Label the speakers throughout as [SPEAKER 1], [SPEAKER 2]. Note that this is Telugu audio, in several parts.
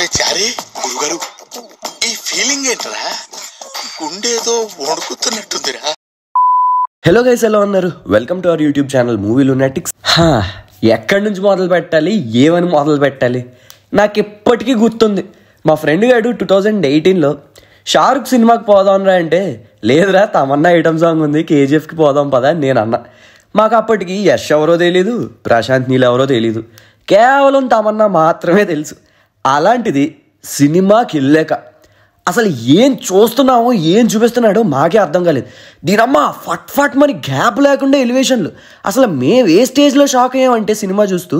[SPEAKER 1] అరే చారి గురుగారు ఈ ఫీలింగ్ ఏంట్రా? గుండేదో వణుకుతున్నట్టుందిరా.
[SPEAKER 2] హలో గైస్ ఎలా ఉన్నారు? Welcome to our YouTube channel movie lunatics హా ఎక్కడి నుంచి మొదలు పెట్టాలి? ఏమని మొదలు పెట్టాలి? నాకు ఇప్పటికీ గుర్తుంది. మా ఫ్రెండ్ గారు టూ థౌజండ్ ఎయిటీన్లో షారుఖ్ సినిమాకి పోదాం రా అంటే లేదురా తమన్నా ఐటమ్ సాంగ్ ఉంది కేజీఎఫ్కి పోదాం పదా అని నేను అన్నా. మాకు అప్పటికి యష్ ఎవరో తెలియదు ప్రశాంత్ నీల్ ఎవరో తెలియదు కేవలం తమన్నా మాత్రమే తెలుసు. అలాంటిది సినిమాకి వెళ్ళాక అసలు ఏం చూస్తున్నామో ఏం చూపిస్తున్నాడో మాకే అర్థం కాలేదు. దీనమ్మ ఫట్ ఫట్ మరి గ్యాప్ లేకుండా ఎలివేషన్లు. అసలు మేము ఏ స్టేజ్లో షాక్ అయ్యామంటే సినిమా చూస్తూ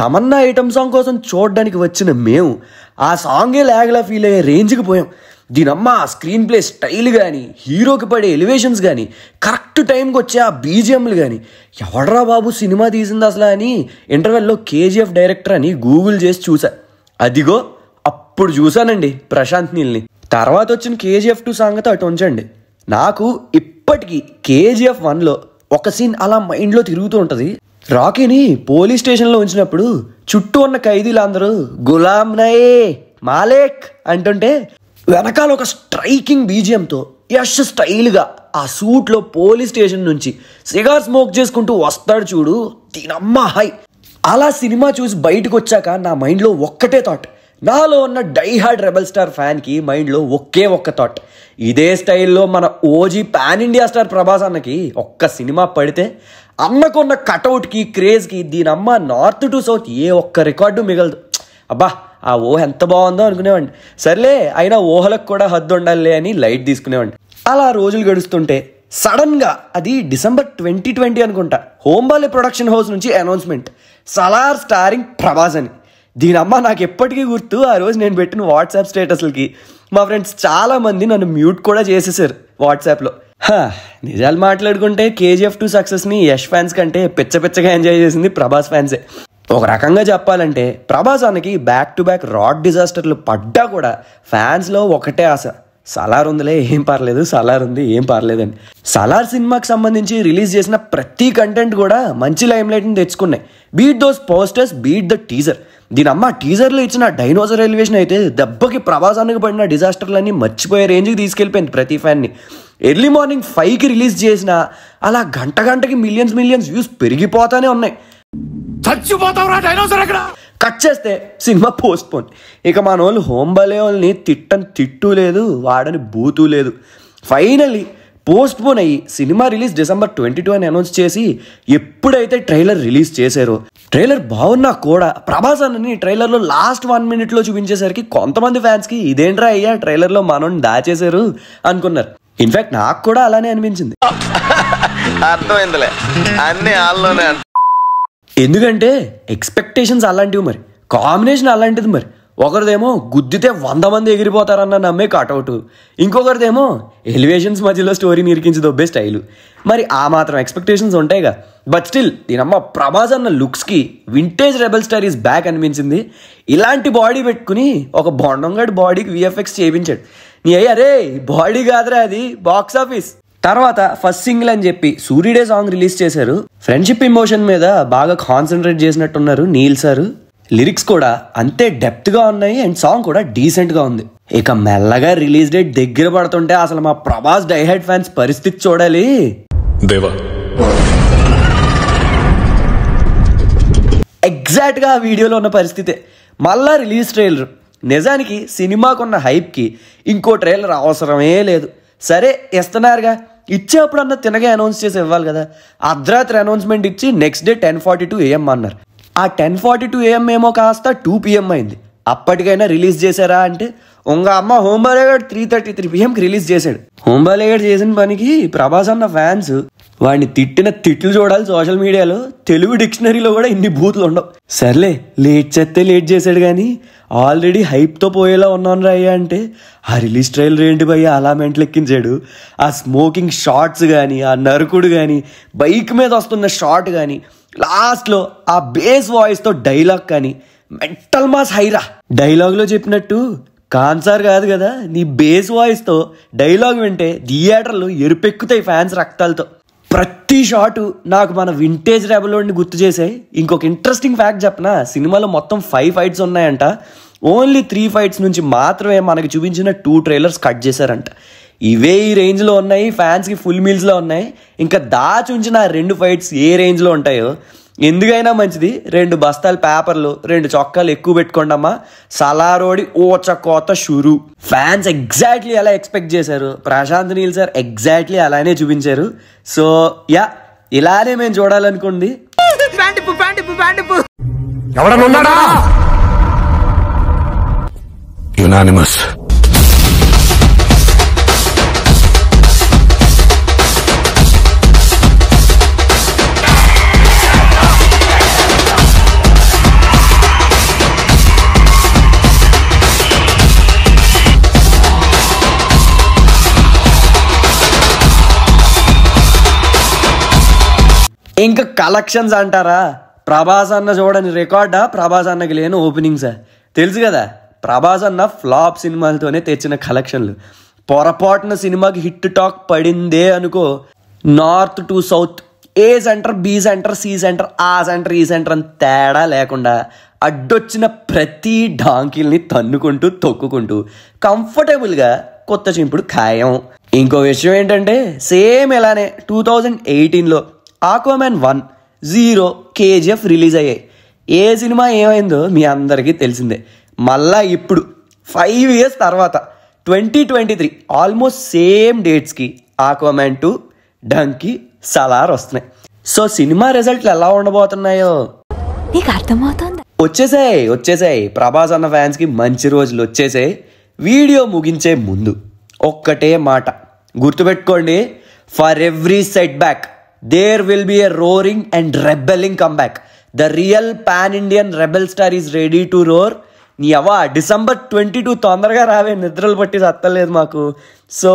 [SPEAKER 2] తమన్నా ఐటమ్ సాంగ్ కోసం చూడడానికి వచ్చిన మేము ఆ సాంగే లేగలా ఫీల్ అయ్యే రేంజ్కి పోయాం. దీనమ్మ ఆ స్క్రీన్ ప్లే స్టైల్ కానీ హీరోకి పడే ఎలివేషన్స్ కానీ కరెక్ట్ టైంకి వచ్చే ఆ బీజిఎంలు కానీ ఎవడరా బాబు సినిమా తీసింది అసలు అని ఇంటర్వెల్లో కేజీఎఫ్ డైరెక్టర్ అని గూగుల్ చేసి చూసా. అదిగో అప్పుడు చూశానండి ప్రశాంత్ నీల్ని. తర్వాత వచ్చిన కేజీఎఫ్ టూ సాంగ్తో అటు ఉంచండి. నాకు ఇప్పటికీ కేజీఎఫ్ వన్లో ఒక సీన్ అలా మైండ్లో తిరుగుతూ ఉంటుంది. రాకీని పోలీస్ స్టేషన్లో ఉంచినప్పుడు చుట్టూ ఉన్న ఖైదీలందరూ గులాం నయే మాలేక్ అంటుంటే వెనకాల ఒక స్ట్రైకింగ్ బీజియంతో యష్ స్టైల్గా ఆ సూట్లో పోలీస్ స్టేషన్ నుంచి సిగార్ స్మోక్ చేసుకుంటూ వస్తాడు చూడు. దీనమ్మ హై. అలా సినిమా చూసి బయటకు వచ్చాక నా మైండ్లో ఒక్కటే థాట్ నాలో ఉన్న డై హార్డ్ రెబల్ స్టార్ ఫ్యాన్కి మైండ్లో ఒకే ఒక్క థాట్ ఇదే స్టైల్లో మన OG pan India star Prabhas అన్నకి ఒక్క సినిమా పడితే అన్నకున్న కటౌట్కి క్రేజ్కి దీని అమ్మ నార్త్ టు సౌత్ ఏ ఒక్క రికార్డు మిగలదు. అబ్బా ఆ ఊహ ఎంత బాగుందో అనుకునేవాడిని. సర్లే అయినా ఊహలకు కూడా హద్దు ఉండాలి అని లైట్ తీసుకునేవాడిని. అలా రోజులు గడుస్తుంటే సడన్గా అది డిసెంబర్ ట్వంటీ ట్వంటీ అనుకుంటా. హోంబాలే ప్రొడక్షన్ హౌస్ నుంచి అనౌన్స్మెంట్. సలార్ స్టారింగ్ ప్రభాస్ అని. దీని అమ్మ నాకు ఎప్పటికీ గుర్తు ఆ రోజు నేను పెట్టిన వాట్సాప్ స్టేటస్లకి. మా ఫ్రెండ్స్ చాలామంది నన్ను మ్యూట్ కూడా చేసేసారు వాట్సాప్లో. హా, నిజాలు మాట్లాడుకుంటే కేజీఎఫ్ టూ సక్సెస్ని యష్ ఫ్యాన్స్ కంటే పిచ్చ పిచ్చగా ఎంజాయ్ చేసింది ప్రభాస్ ఫ్యాన్సే. ఒక రకంగా చెప్పాలంటే ప్రభాస్ అన్నకి బ్యాక్ టు బ్యాక్ రాడ్ డిజాస్టర్లు పడ్డా కూడా ఫ్యాన్స్లో ఒకటే ఆశ. సలార్ ఉందిలే ఏం పర్లేదు సలార్ ఉంది ఏం పర్లేదండి సలార్ సినిమాకి సంబంధించి రిలీజ్ చేసిన ప్రతి కంటెంట్ కూడా మంచి లైమ్ లైట్ని తెచ్చుకున్నాయి. Beat those posters beat the teaser దీని అమ్మ టీజర్లో ఇచ్చిన డైనోసర్ ఎలివేషన్ అయితే దెబ్బకి ప్రవాసానికి పడిన డిజాస్టర్లన్నీ మర్చిపోయే రేంజ్కి తీసుకెళ్ళిపోయింది ప్రతి ఫ్యాన్ని ఎర్లీ మార్నింగ్ ఫైవ్కి రిలీజ్ చేసిన అలా గంట గంటకి మిలియన్స్ మిలియన్స్ వ్యూస్ పెరిగిపోతానే ఉన్నాయి.
[SPEAKER 3] చచ్చిపోతావురా డైనోసర్ అక్కడ
[SPEAKER 2] కట్ చేస్తే సినిమా పోస్ట్పోన్ ఇక మన వాళ్ళు హోంబలే వాళ్ళని తిట్టని తిట్టు లేదు వాడని బూతు లేదు. ఫైనలీ పోస్ట్పోన్ అయ్యి cinema release December twenty two అని అనౌన్స్ చేసి ఎప్పుడైతే ట్రైలర్ రిలీజ్ చేశారో ట్రైలర్ బాగున్నా కూడా ప్రభాస్ అన్నని ట్రైలర్లో లాస్ట్ వన్ మినిట్లో చూపించేసరికి కొంతమంది ఫ్యాన్స్కి ఇదేంట్రా అయ్యా ట్రైలర్లో మనోని దాచేశారు అనుకున్నారు. ఇన్ఫాక్ట్ నాకు కూడా అలానే అనిపించింది.
[SPEAKER 4] అర్థమైందిలే. అన్ని ఆల్లోనే
[SPEAKER 2] ఎందుకంటే ఎక్స్పెక్టేషన్స్ అలాంటివి మరి. కాంబినేషన్ అలాంటిది మరి. ఒకరిదేమో గుద్దితే వంద మంది ఎగిరిపోతారన్న నమ్మే కటౌట్ ఇంకొకరిదేమో ఎలివేషన్స్ మధ్యలో స్టోరీ నిరికించి దొబ్బే స్టైలు మరి ఆ మాత్రం ఎక్స్పెక్టేషన్స్ ఉంటాయిగా. బట్ స్టిల్ దీనమ్మ ప్రభాస్ అన్న లుక్స్కి vintage rebel star is back అనిపించింది. ఇలాంటి బాడీ పెట్టుకుని ఒక బొండంగడ్ బాడీకి విఎఫ్ఎక్స్ చేయించాడు. నీ అయ్యా రే బాడీ కాదురా అది బాక్స్ ఆఫీస్ తర్వాత ఫస్ట్ సింగిల్ అని చెప్పి సూర్యుడే సాంగ్ రిలీజ్ చేశారు. ఫ్రెండ్షిప్ ఇమోషన్ మీద బాగా కాన్సన్ట్రేట్ చేసినట్టున్నారు నీల్ సార్. లిరిక్స్ కూడా అంతే డెప్త్గా ఉన్నాయి అండ్ సాంగ్ కూడా డీసెంట్గా ఉంది. ఇక మెల్లగా రిలీజ్ డేట్ దగ్గర పడుతుంటే అసలు మా ప్రభాస్ డైహెడ్ ఫ్యాన్స్ పరిస్థితి చూడాలి.
[SPEAKER 3] దేవా.
[SPEAKER 2] ఎగ్జాక్ట్గా ఆ వీడియోలో ఉన్న పరిస్థితే. మళ్ళా రిలీజ్ ట్రైలర్. నిజానికి సినిమాకున్న హైప్కి ఇంకో ట్రైలర్ అవసరమే లేదు. సరే ఇస్తున్నారుగా. ఇచ్చేప్పుడన్నా తినగా అనౌన్స్ చేసి ఇవ్వాలి కదా. అర్ధరాత్రి అనౌన్స్మెంట్ ఇచ్చి next day ten forty two AM అన్నారు. ఆ టెన్ ఫార్టీ టూ ఏఎం ఏమో కాస్త టూ పిఎం అయింది. అప్పటికైనా రిలీజ్ చేశారా అంటే ఉంగ అమ్మ హోంబాలేగడ్ త్రీ థర్టీ త్రీ పిఎంకి రిలీజ్ చేశాడు. హోంబాలేగడ్ చేసిన పనికి ప్రభాస్ అన్న ఫ్యాన్స్ వాడిని తిట్టిన తిట్లు చూడాలి సోషల్ మీడియాలో తెలుగు డిక్షనరీలో కూడా ఇన్ని బూతులు ఉండవు. సర్లే లేట్ చేస్తే లేట్ చేశాడు కానీ ఆల్రెడీ హైప్తో పోయేలా ఉన్నాను రా అయ్యా అంటే ఆ రిలీజ్ ట్రైలర్ ఏంటి భయ్య? అలా మెంటలెక్కించాడు. ఆ స్మోకింగ్ షార్ట్స్ కానీ ఆ నరుకుడు కానీ బైక్ మీద వస్తున్న షార్ట్ కానీ లాస్ట్లో ఆ బేస్ వాయిస్తో డైలాగ్ కానీ మెంటల్ మాస్ హైరా డైలాగ్లో చెప్పినట్టు కాన్సార్ కాదు కదా నీ బేస్ వాయిస్తో డైలాగ్ వింటే థియేటర్లు ఎరుపెక్కుతాయి ఫ్యాన్స్ రక్తాలతో. ప్రతి షాటు నాకు మన వింటేజ్ రెబలోని గుర్తు చేసాయి ఇంకొక ఇంట్రెస్టింగ్ ఫ్యాక్ట్ చెప్పనా? సినిమాలో మొత్తం ఫైవ్ ఫైట్స్ ఉన్నాయంట. ఓన్లీ త్రీ ఫైట్స్ నుంచి మాత్రమే మనకి చూపించిన టూ ట్రైలర్స్ కట్ చేశారంట. ఇవే ఈ రేంజ్లో ఉన్నాయి ఫ్యాన్స్కి ఫుల్ మీల్స్లో ఉన్నాయి. ఇంకా దాచి ఉంచిన రెండు ఫైట్స్ ఏ రేంజ్లో ఉంటాయో? ఎందుకైనా మంచిది. రెండు బస్తాలు పేపర్లు రెండు చొక్కాలు ఎక్కువ పెట్టుకోండమ్మా. సలారోడి ఓచ కోత షురు. ఫ్యాన్స్ ఎగ్జాక్ట్లీ ఎలా ఎక్స్పెక్ట్ చేశారు? ప్రశాంత్ నీల్ సార్ ఎగ్జాక్ట్లీ అలానే చూపించారు. సో యా ఇలానే మేము చూడాలనుకోండి
[SPEAKER 3] యునానిమస్
[SPEAKER 2] ఇంకా కలెక్షన్స్ అంటారా? ప్రభాస్ అన్న చూడని రికార్డా ప్రభాస్ అన్నకి లేని ఓపెనింగ్సా తెలుసు కదా? ప్రభాస్ అన్న ఫ్లాప్ సినిమాలతోనే తెచ్చిన కలెక్షన్లు పొరపాటున సినిమాకి హిట్ టాక్ పడిందే అనుకో north to south A centre B centre C centre ఆ సెంటర్ ఈ సెంటర్ అని తేడా లేకుండా అడ్డొచ్చిన ప్రతి డాంకిల్ని తన్నుకుంటూ తొక్కుకుంటూ కంఫర్టబుల్గా కొత్త చింపుడు ఖాయం. ఇంకో విషయం ఏంటంటే సేమ్ ఇలానే టూ థౌజండ్ ఎయిటీన్లో Aquaman one zero KGF release అయ్యాయి. ఏ సినిమా ఏమైందో మీ అందరికీ తెలిసిందే. మళ్ళా ఇప్పుడు ఫైవ్ ఇయర్స్ తర్వాత twenty twenty three almost same డేట్స్కి Aquaman two Dunki Salaar వస్తున్నాయి. సో సినిమా రిజల్ట్లు ఎలా ఉండబోతున్నాయో?
[SPEAKER 5] నీకు అర్థమవుతోందా?
[SPEAKER 2] వచ్చేసాయి వచ్చేసాయి. ప్రభాస్ అన్న ఫ్యాన్స్కి మంచి రోజులు వచ్చేసాయి. వీడియో ముగించే ముందు ఒక్కటే మాట గుర్తుపెట్టుకోండి. For every setback there will be a roaring and rebelling comeback the real pan Indian rebel star is ready to roar నీ అవా డిసెంబర్ ట్వంటీ టూ తొందరగా రావే నిద్రలు పట్టి సత్తలేదు మాకు. So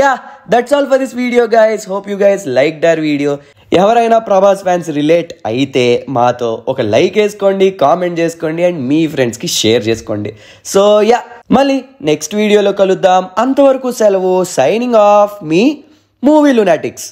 [SPEAKER 2] yeah that's all for this video guys hope you guys like the video ఎవరైనా ప్రభాస్ ఫ్యాన్స్ రిలేట్ అయితే మాతో ఒక లైక్ వేసుకోండి కామెంట్ చేసుకోండి అండ్ మీ ఫ్రెండ్స్కి షేర్ చేసుకోండి. సో యా మళ్ళీ నెక్స్ట్ వీడియోలో కలుద్దాం. అంతవరకు సెలవు సైనింగ్ ఆఫ్ మీ మూవీ లునాటిక్స్